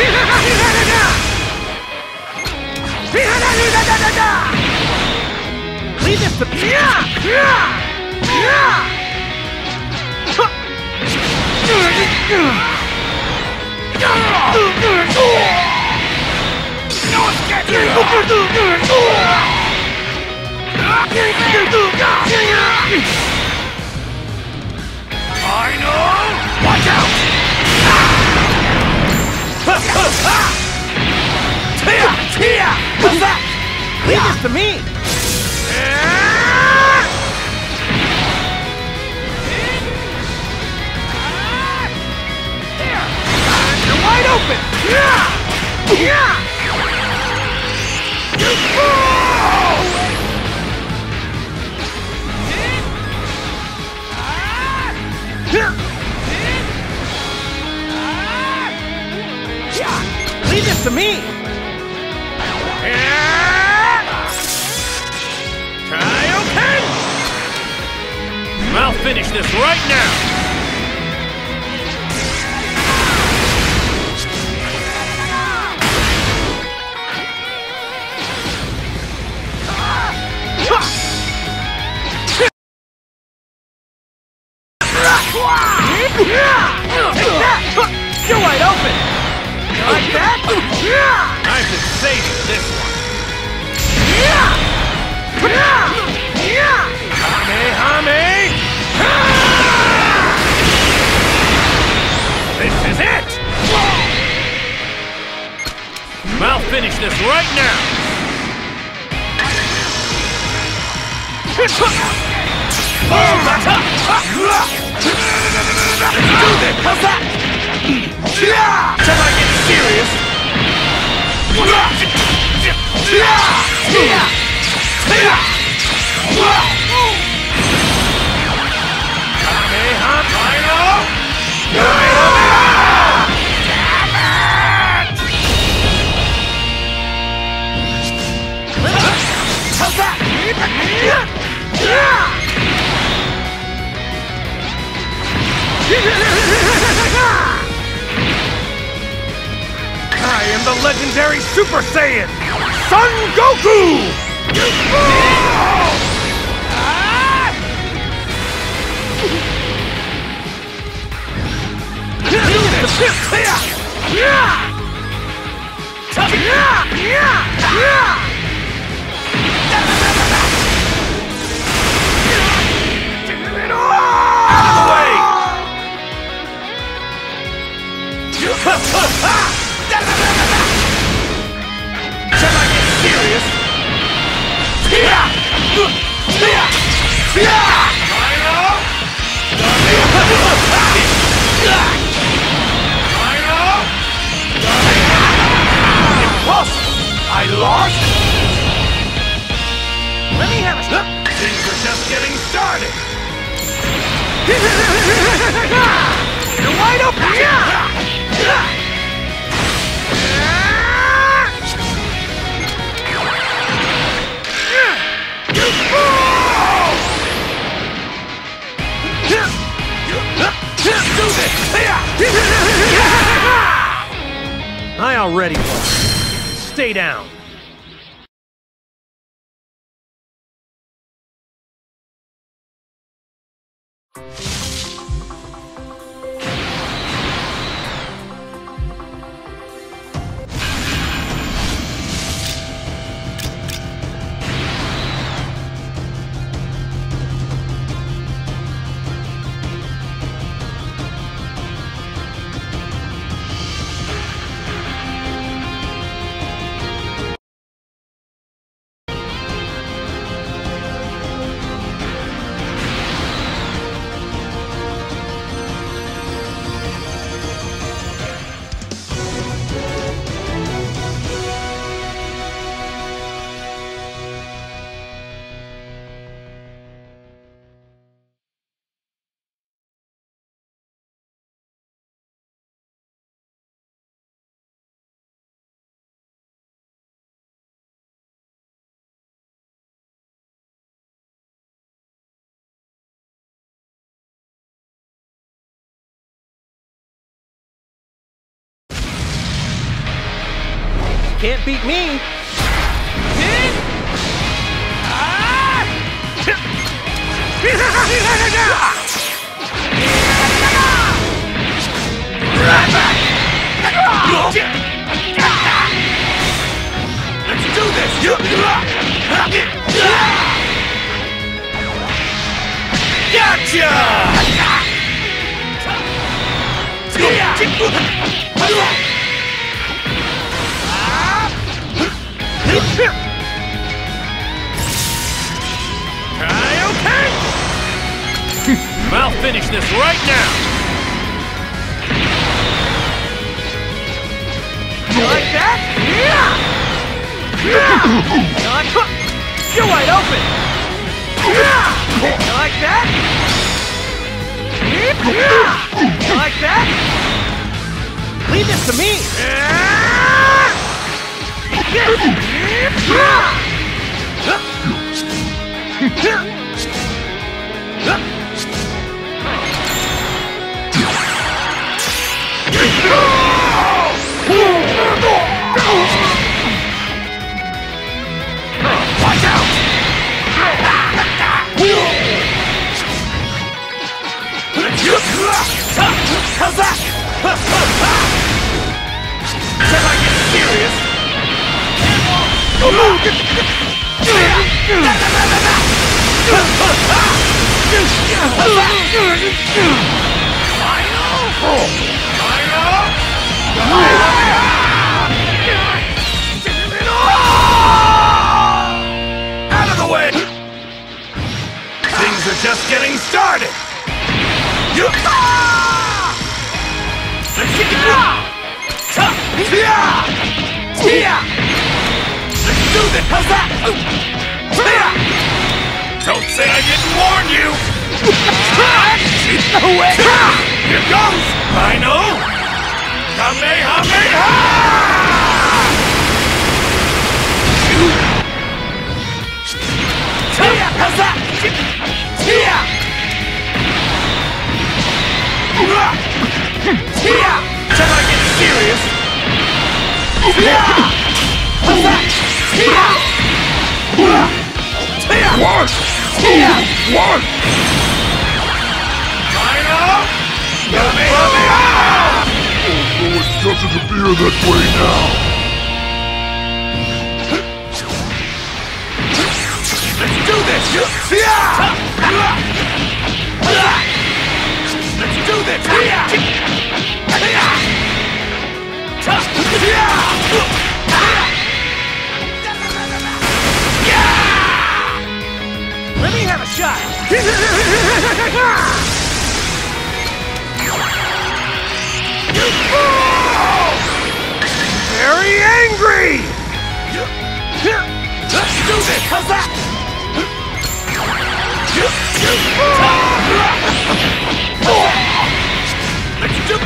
Leave this to me! I know! Watch out! To me! You're wide open! Leave I've been saving this one! Kamehame! This is it! I'll finish this right now! Let's do this! How's that? Till I get I am the legendary Super Saiyan, Son Goku! Out of the way! I lost? Let me have a! Things are just getting started! Wide open! Already won. Stay down. Can't beat me. Let's do this! Gotcha! Kaioken! Finish this right now! You like that? Yeah! You like, you're wide open! You like that? You like that? Leave this to me! Watch just getting started! You Let's do this! How's that? Don't say I didn't warn you! Here goes! I know! Kamehameha! How's that? Can I get serious? How's that? One! One! Kamehameha! Oh, it's doesn't appear that way now. Let's do this! Yeah! Let's do this! Let me have a shot! angry! Let's do this! How's that? Let's do!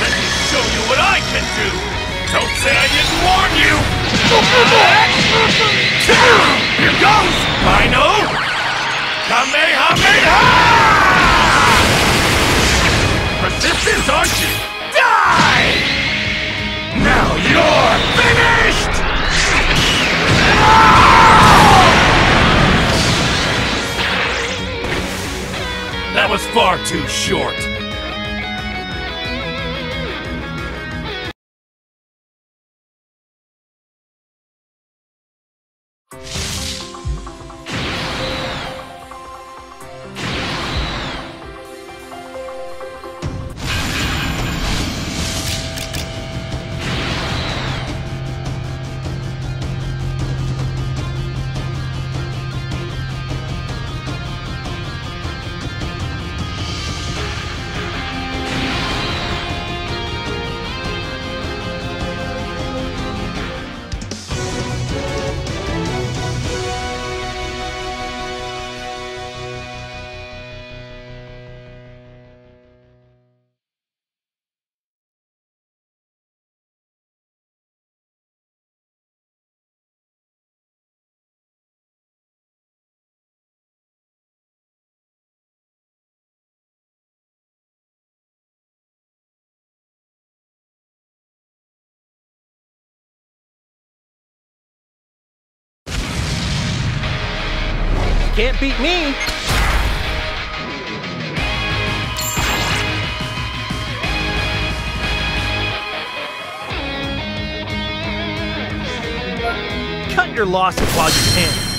Let me show you what I can do! Don't say I didn't warn you! Here goes! I know! Kamehameha! Persistence, aren't you? Die! Now you're finished! That was far too short. Can't beat me. Cut your losses while you can.